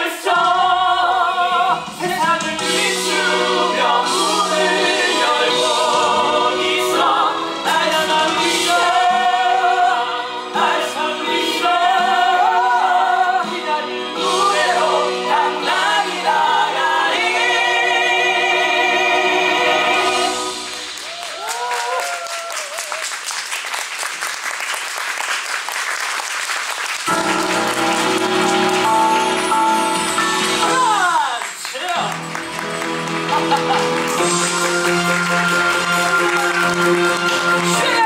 your soul. Shit!